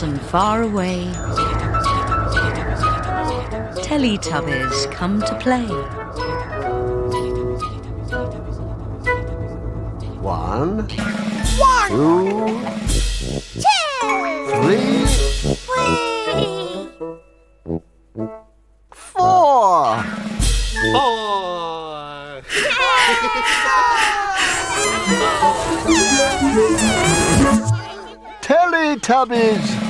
Over the hills and far away, Teletubbies come to play. One, One, two, two, three, three, four. Four. Teletubbies.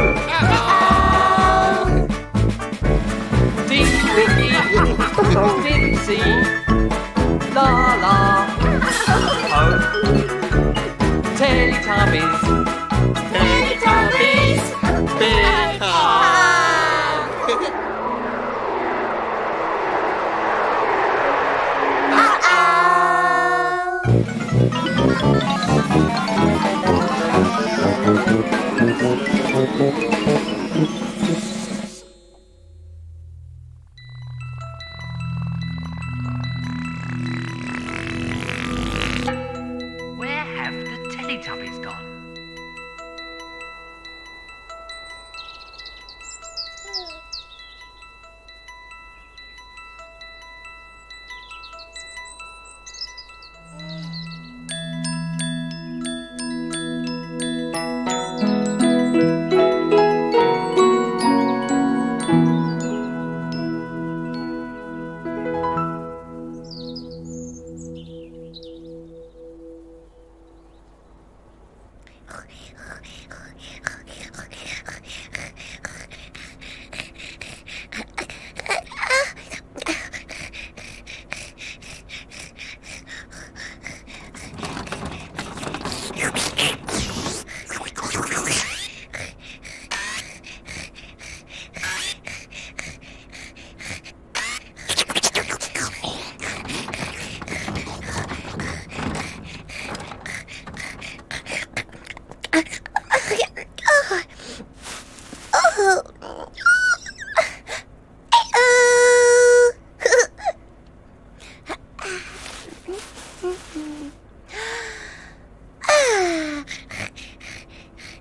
Uh-oh. La la. Oh. Teletubbies. Teletubbies. Big. Uh-oh.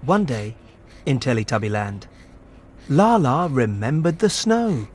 One day, in Teletubbyland, Laa-Laa remembered the snow.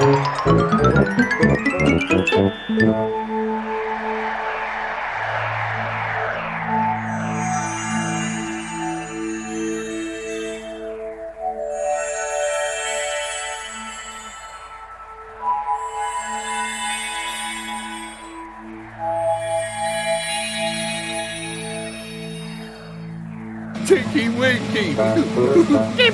Tinky Winky!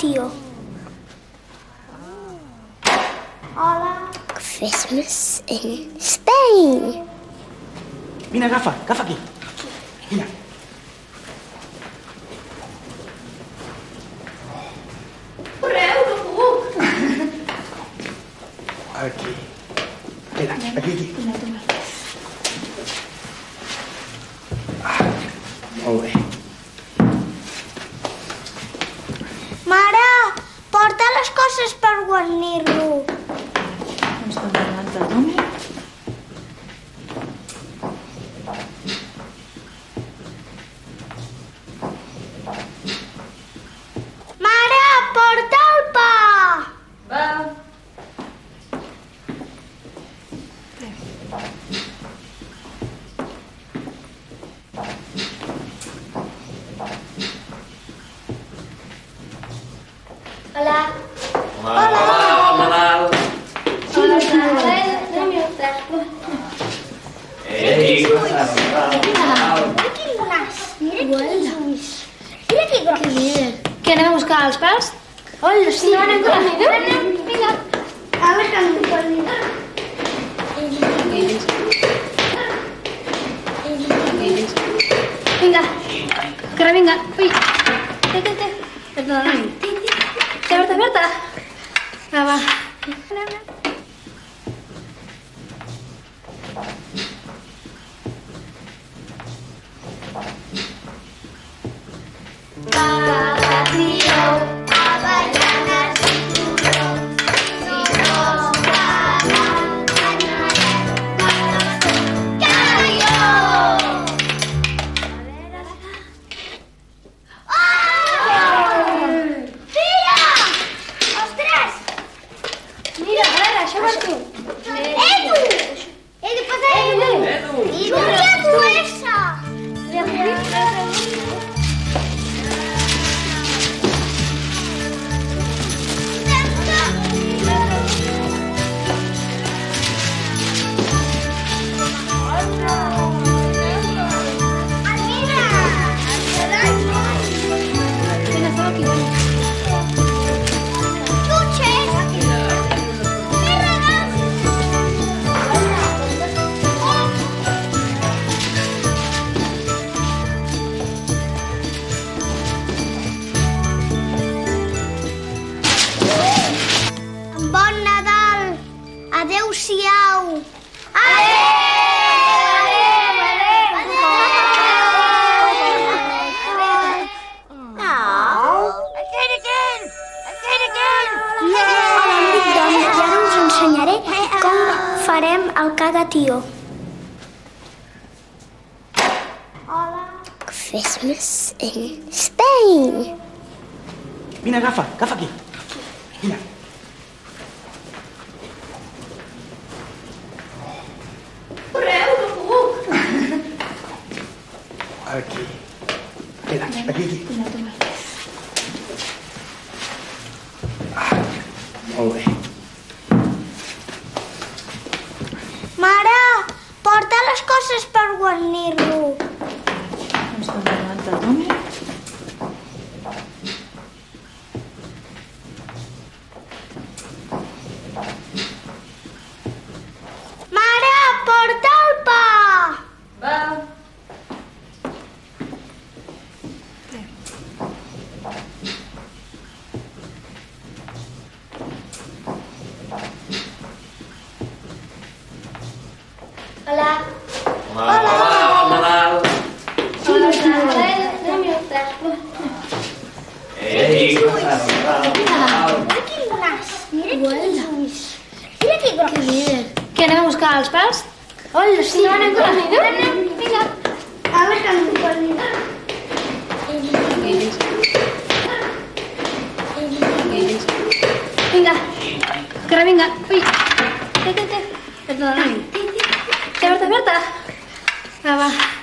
tio. Olá. Christmas in Spain. Mina, gafa, gafa aqui. Mina. als pals? Hola, sí. Vinga. A la cantonera. Vinga. Que ara vinga. Ui. Té, té, té. Perdona. Té, Berta, Berta. Va, va. Mira, gafa, gafa aquí. Mira. guarda. Mira que. Qué buscar? Hola, sí, van en cola. Anem, vinga. A. Vinga, va.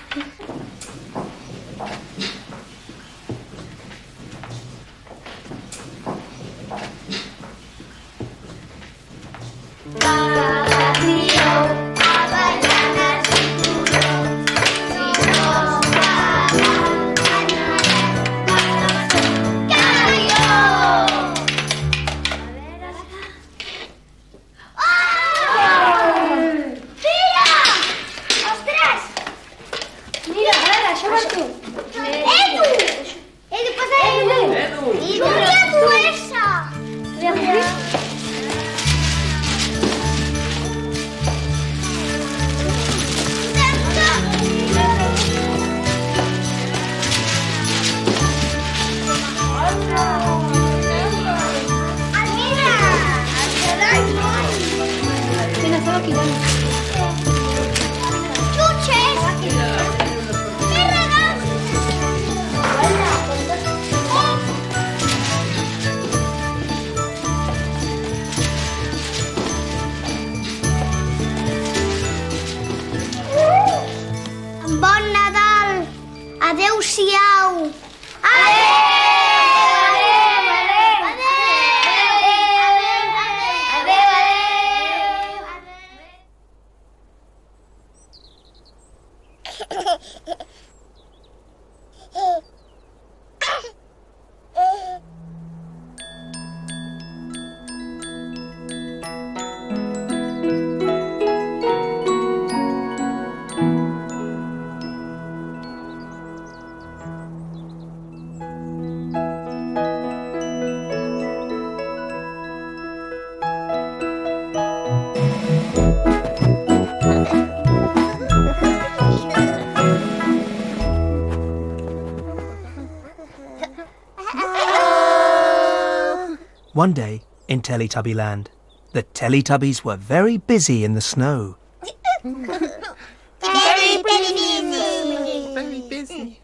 One day in Teletubby Land, the Teletubbies were very busy in the snow. Very busy. Very busy.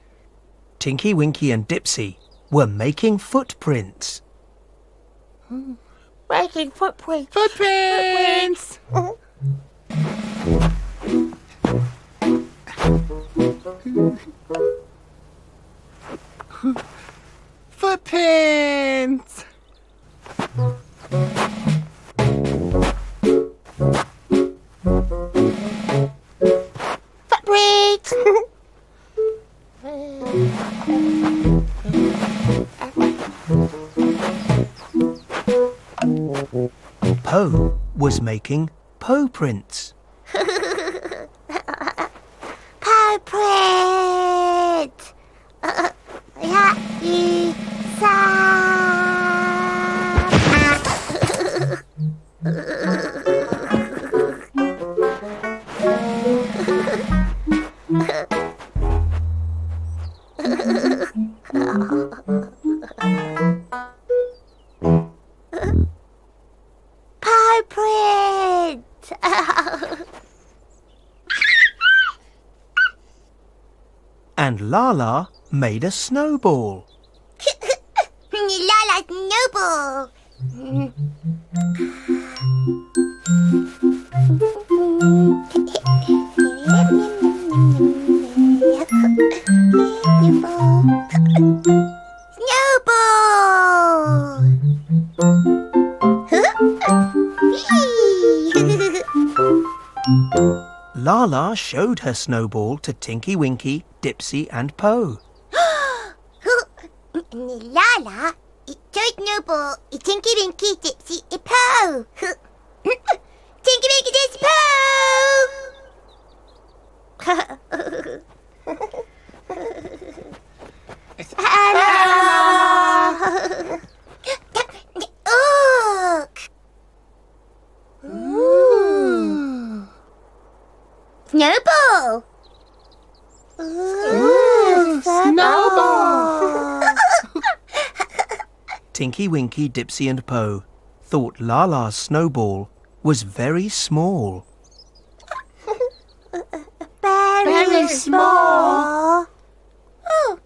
Tinky Winky and Dipsy were making footprints. Making footprints. Footprints. Footprints! Po was making Po prints. Made a snowball. Noble. Snowball. Laa-Laa showed her snowball to Tinky Winky, Dipsy, and Po. Ito snowball, Tinky Winky, Dipsy, and Po. Tinky Winky, Dipsy, Hello. Look. Ooh. Snowball. Ooh, snowball. Tinky Winky, Dipsy, and Po thought Laa-Laa's snowball was very small. Very, Very small. Oh,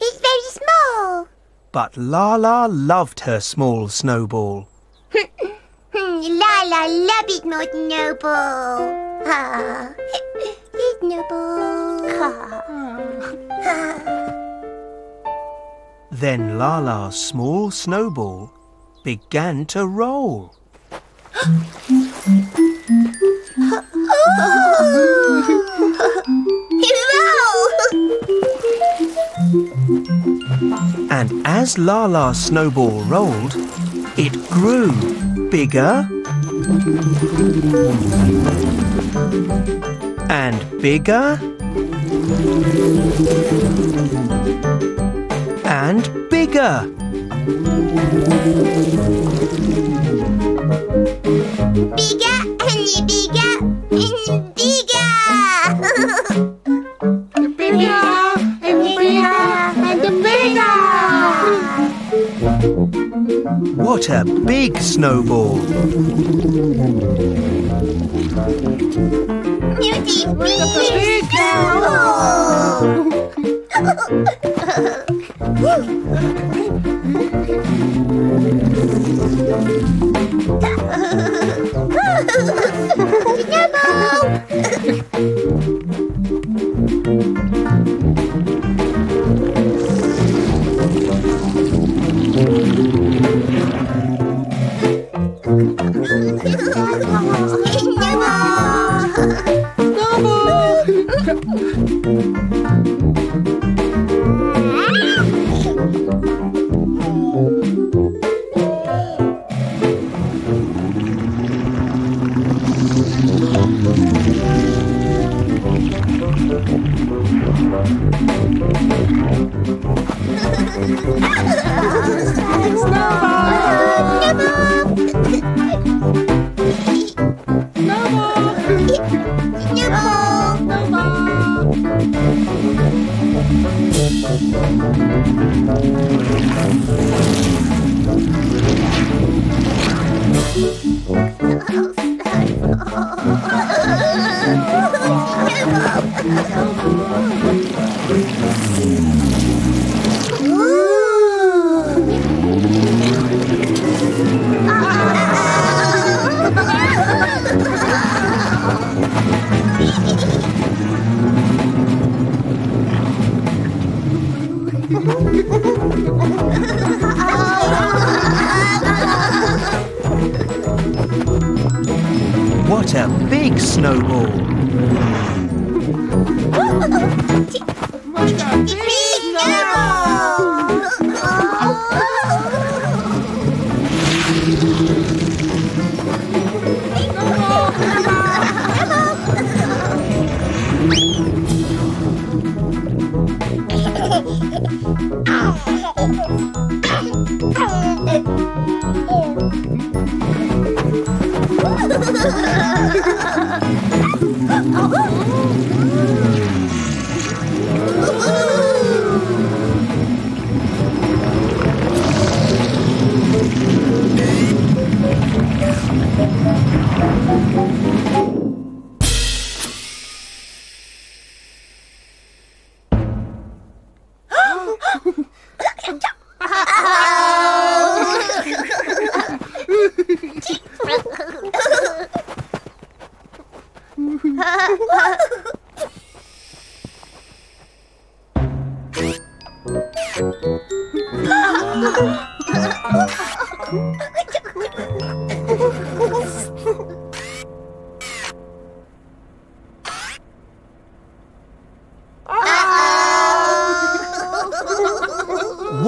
it's very small. But Laa-Laa loved her small snowball. Laa-Laa, love it, not snowball. Ah, snowball. Then Laa-Laa's small snowball began to roll. And as Laa-Laa's snowball rolled, it grew bigger and bigger and bigger. Bigger and bigger and bigger. and bigger, and bigger. What a big snowball! Beauty big What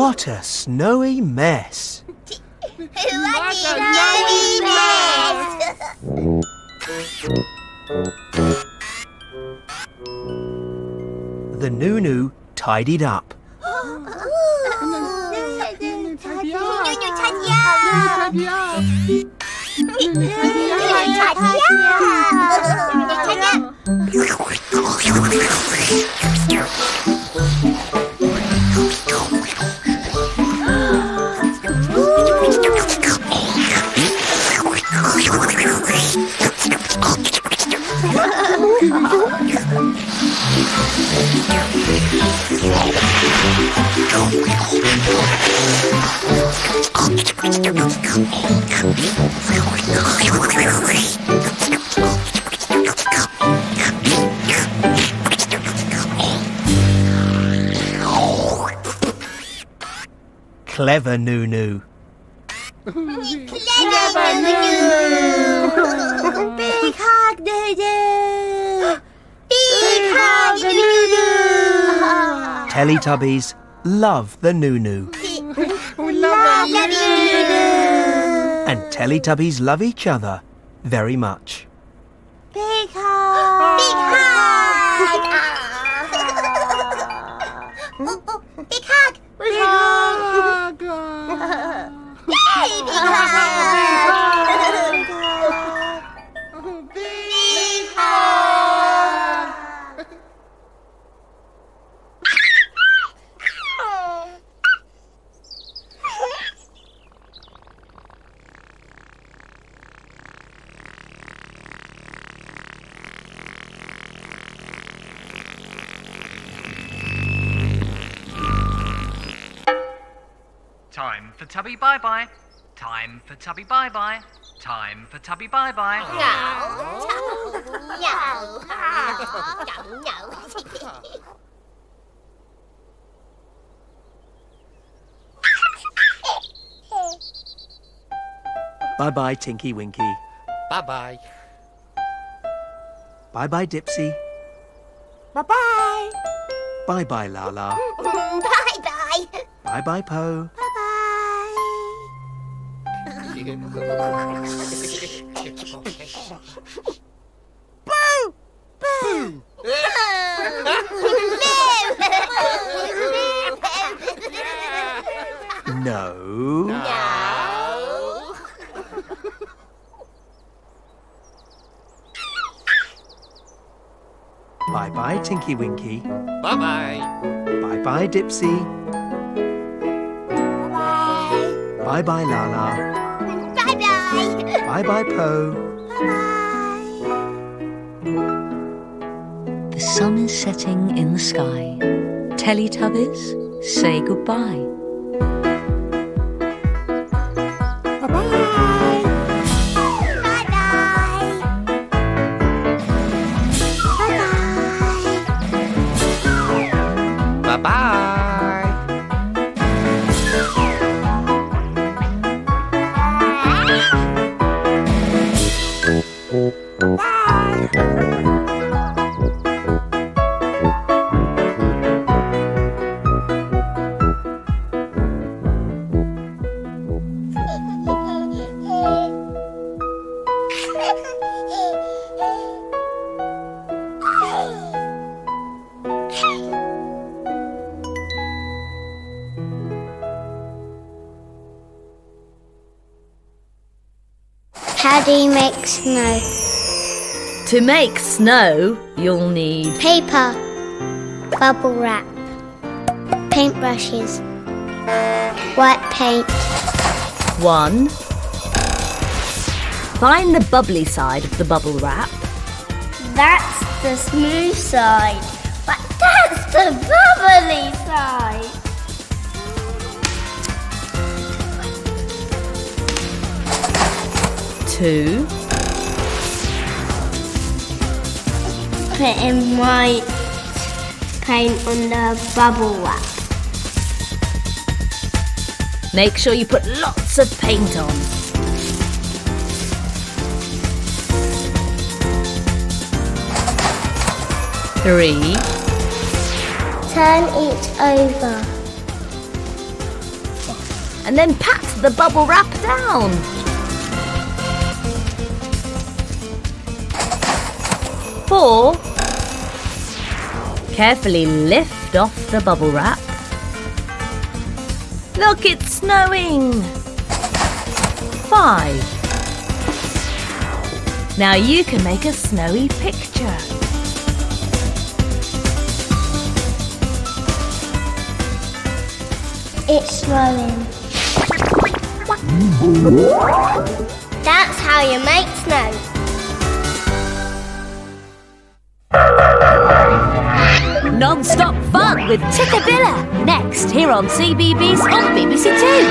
What a snowy mess. what, a snowy mess! the Noo-Noo tidied up. Noo-Noo tidied up! Clever Noo-Noo. Clever Noo-Noo. Big hug, Noo-Noo. Big hug, Noo-Noo. Teletubbies love the Noo-Noo. We love you, Noo-Noo. And Teletubbies love each other very much. Big hug. Big hug. hug. Big hug. Yay, big hug. Big Time for Tubby Bye Bye. Time for Tubby Bye Bye. Time for Tubby Bye Bye. Bye bye, Tinky Winky. Bye bye. Bye bye, Dipsy. Bye bye. Bye bye, Laa-Laa. Bye bye. Bye bye, Po. Bye bye. Boo! Boo! No. No. Bye bye, Tinky Winky. Bye bye. Bye bye, Dipsy. Bye. Bye bye, Laa-Laa. Bye bye. Bye, Bye. The sun is setting in the sky. Teletubbies, say goodbye. How do you make snow? To make snow, you'll need Paper, bubble wrap, paintbrushes, white paint, one. Find the bubbly side of the bubble wrap. That's the smooth side. But that's the bubbly side. Two. Put in white paint on the bubble wrap. Make sure you put lots of paint on. Three. Turn it over. And then pat the bubble wrap down. Four. Carefully lift off the bubble wrap. Look, it's snowing. Five. Now you can make a snowy picture. It's snowing. That's how you make snow. Non-stop fun with Tikkabilla. Next, here on CBeebies on BBC Two.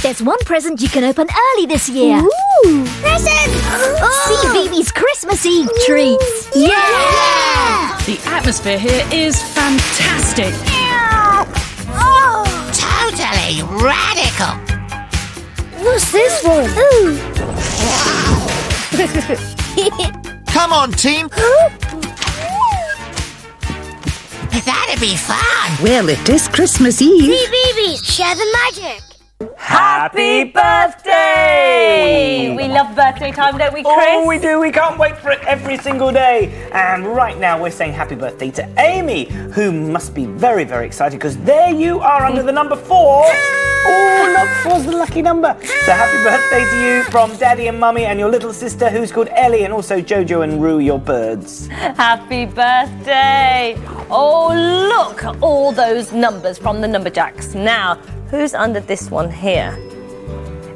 There's one present you can open early this year. Ooh! Present! Oh. CBeebies Christmas Eve treats. Yeah! The atmosphere here is fantastic. Oh, totally radical. What's this one? Ooh! Come on, team. That'd be fun. Well, it is Christmas Eve. CBeebies, share the magic. Happy birthday! We love birthday time, don't we, Chris? Oh, we do. We can't wait for it every single day. And right now, we're saying happy birthday to Amy, who must be very, very excited because there you are under the number four. Oh, number four's the lucky number. So happy birthday to you from Daddy and Mummy and your little sister, who's called Ellie, and also Jojo and Roo, your birds. Happy birthday! Oh, look, all those numbers from the Numberjacks. Now, who's under this one here?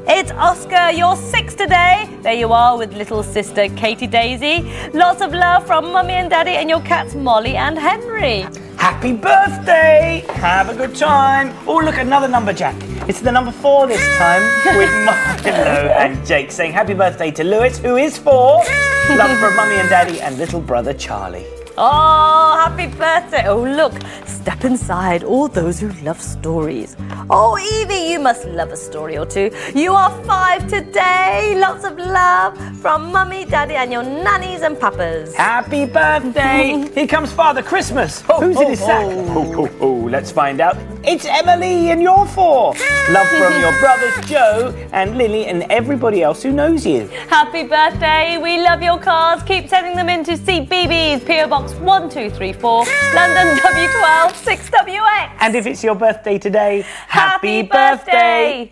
It's Oscar, you're six today. There you are with little sister Katie Daisy. Lots of love from Mummy and Daddy and your cats Molly and Henry. Happy birthday! Have a good time. Oh, look, another number, Jack. It's the number four this time with Milo and Jake saying happy birthday to Lewis, who is four. Love from Mummy and Daddy and little brother Charlie. Oh, happy birthday. Oh, look, step inside all those who love stories. Oh, Evie, you must love a story or two. You are five today. Lots of love from Mummy, Daddy, and your nannies and papas. Happy birthday! Here comes Father Christmas. Who's in his sack? Oh, oh, oh, let's find out. It's Emily and you're four. Love from your brothers Joe and Lily and everybody else who knows you. Happy birthday. We love your cards. Keep sending them in to CBeebies, PO Box 1234, London W12 6WX. And if it's your birthday today, Happy birthday.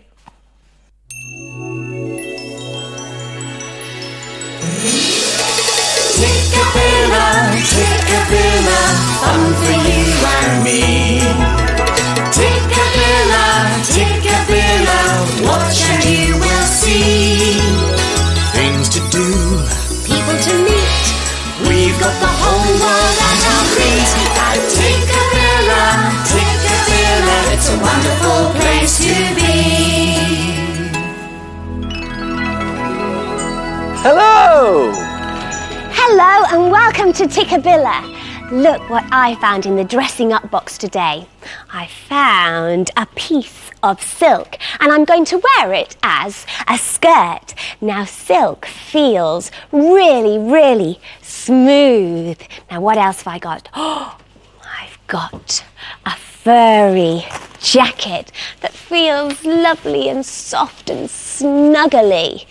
Tikkabilla, tikkabilla, fun for you and me. Watch and you will see. Things to do. People to meet, we've got the whole world at our feet. At it's a wonderful place to be. Hello and welcome to Tikkabilla. Look what I found in the dressing up box today. I found a piece of silk and I'm going to wear it as a skirt. Now, silk feels really, really smooth. Now, what else have I got? Oh, I've got a furry jacket that feels lovely and soft and snuggly.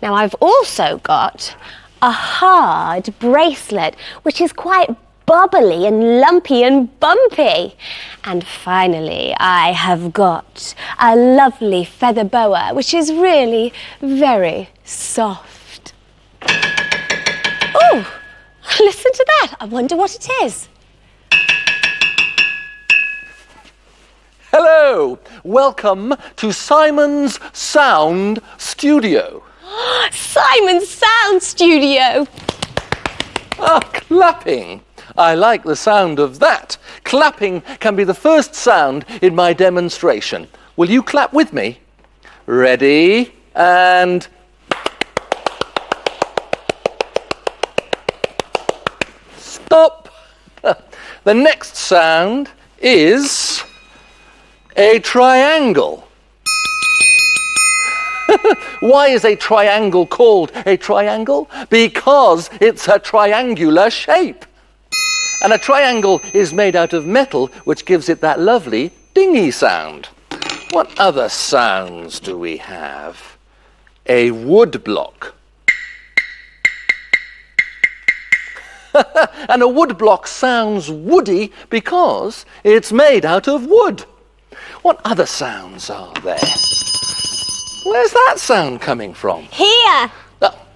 Now, I've also got a hard bracelet, which is quite bubbly and lumpy and bumpy. And finally, I have got a lovely feather boa, which is really very soft. Oh, listen to that. I wonder what it is. Hello, welcome to Simon's Sound Studio. Simon's Sound Studio. Ah, clapping. I like the sound of that. Clapping can be the first sound in my demonstration. Will you clap with me? Ready and. Stop. The next sound is a triangle. Why is a triangle called a triangle? Because it's a triangular shape. And a triangle is made out of metal, which gives it that lovely dingy sound. What other sounds do we have? A wood block. and a wood block sounds woody because it's made out of wood. What other sounds are there? Where's that sound coming from? Here. Oh,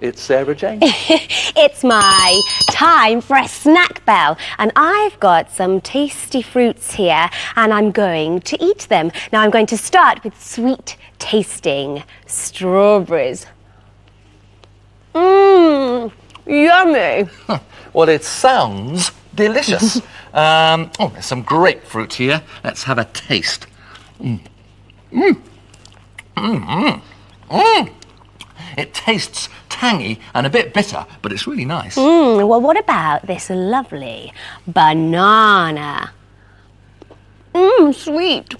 it's Sarah Jane. it's my time for a snack bell, and I've got some tasty fruits here, and I'm going to eat them. Now, I'm going to start with sweet tasting strawberries. Mmm, yummy. well, it sounds delicious. um, oh, there's some grapefruit here. Let's have a taste. Mm. Mm. Mm, mm, mm. It tastes tangy and a bit bitter, but it's really nice. Mmm, well, what about this lovely banana? Mmm, sweet.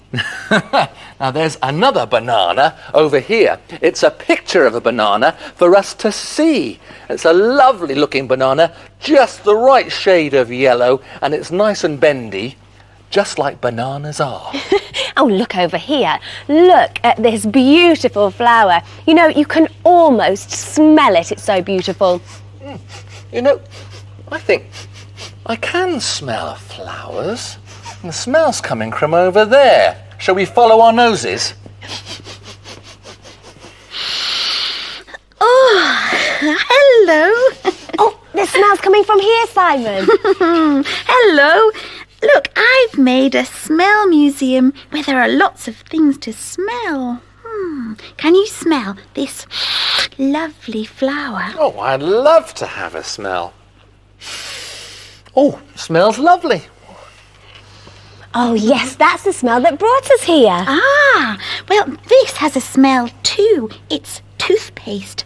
Now, there's another banana over here. It's a picture of a banana for us to see. It's a lovely looking banana, just the right shade of yellow, and it's nice and bendy, just like bananas are. Oh, look over here. Look at this beautiful flower. You know, you can almost smell it. It's so beautiful. You know, I think I can smell flowers. And the smell's coming from over there. Shall we follow our noses? Oh, hello. Oh, the smell's coming from here, Simon. hello. Look, I've made a smell museum where there are lots of things to smell. Hmm. Can you smell this lovely flower? Oh, I'd love to have a smell. Oh, smells lovely. Oh, yes, that's the smell that brought us here. Ah, well, this has a smell too. It's toothpaste.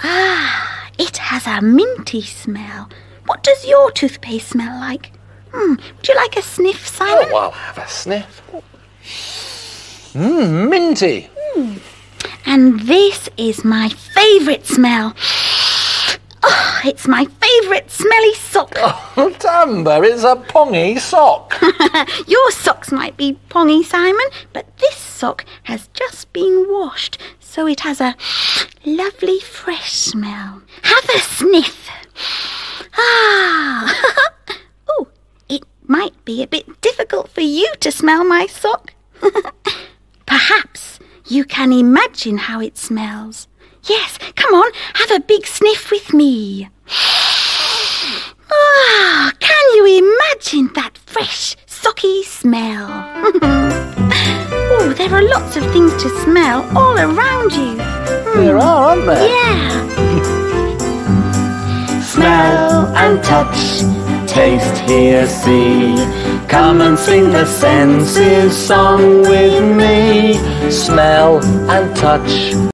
Ah, it has a minty smell. What does your toothpaste smell like? Hmm, would you like a sniff, Simon? Oh, I'll have a sniff. Mmm, minty. And this is my favourite smell. Oh, it's my favourite smelly sock. Oh, Tamba, it's a pongy sock. Your socks might be pongy, Simon, but this sock has just been washed, so it has a lovely fresh smell. Have a sniff. Ah. oh, might be a bit difficult for you to smell my sock. Perhaps you can imagine how it smells. Yes, come on, have a big sniff with me. Ah, can you imagine that fresh, socky smell? oh, there are lots of things to smell all around you. There are, aren't there? Yeah. Smell and touch, taste, hear, see. Come and sing the senses song with me. Smell and touch,